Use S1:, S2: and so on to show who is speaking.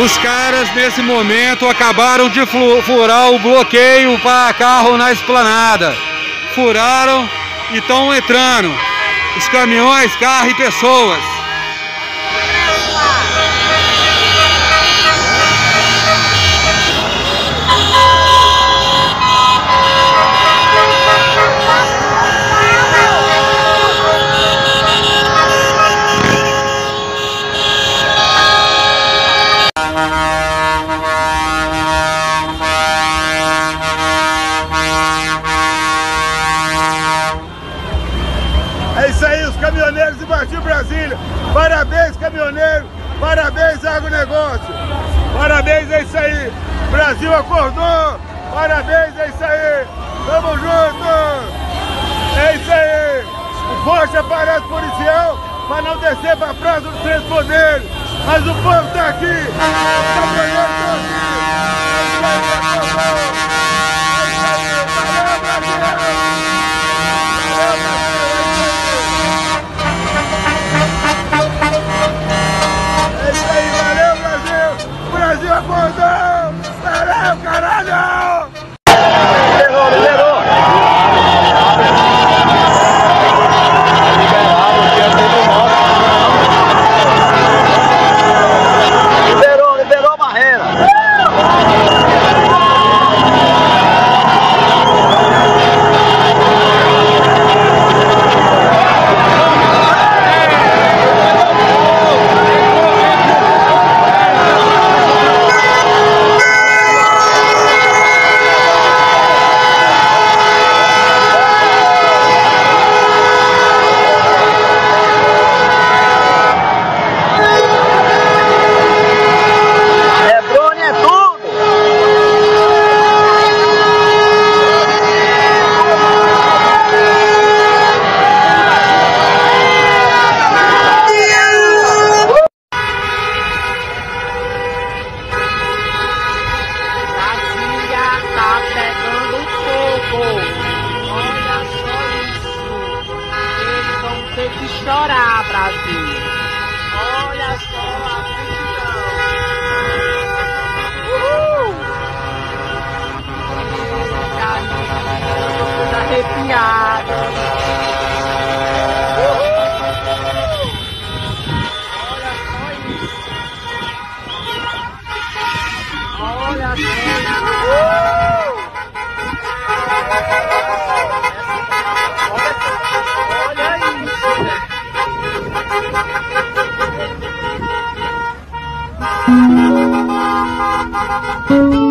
S1: Os caras nesse momento acabaram de furar o bloqueio para carro na esplanada. Furaram e estão entrando. Os caminhões, carro e pessoas.
S2: É isso aí, os caminhoneiros invadiram Brasília. Parabéns, caminhoneiro. Parabéns, agronegócio. Parabéns, é isso aí. Brasil acordou. Parabéns, é isso aí. Tamo junto. É isso aí. O forte aparece policial para não descer para a praça dos três poderes. Mas o povo tá aqui. Os caminhoneiros estão aqui. É isso aí, Valeu, Brasil. Valeu,
S3: chorar, Brasil. Olha só a multidão. Uhul! Toda arrepiada. Uhul! Olha só isso.